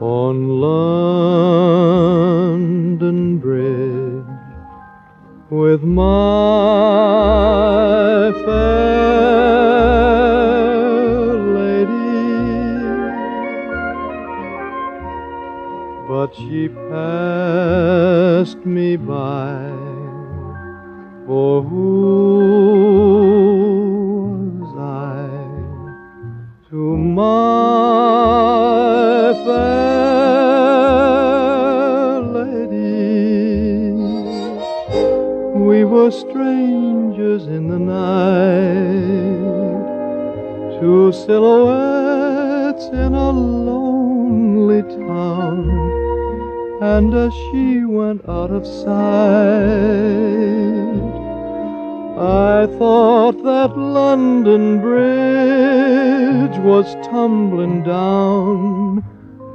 on London Bridge with my fair lady, but she passed me by. For who? We were strangers in the night, two silhouettes in a lonely town. And as she went out of sight, I thought that London Bridge was tumbling down.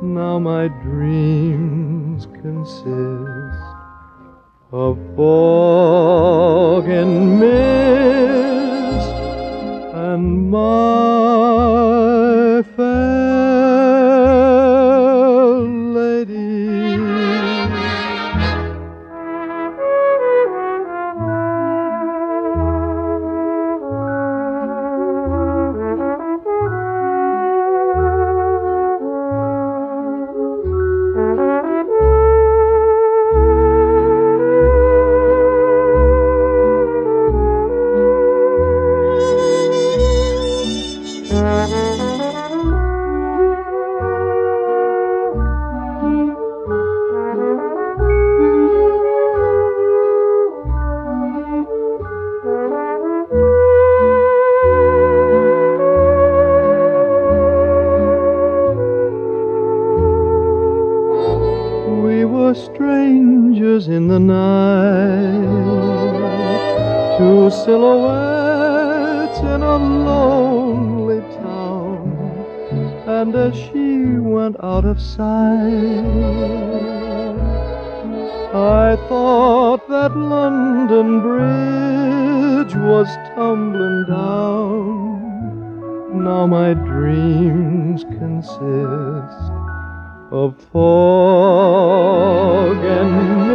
Now my dreams consist of fog and mist were strangers in the night, two silhouettes in a lonely town. And as she went out of sight, I thought that London Bridge was tumbling down. Now my dreams consist of fog and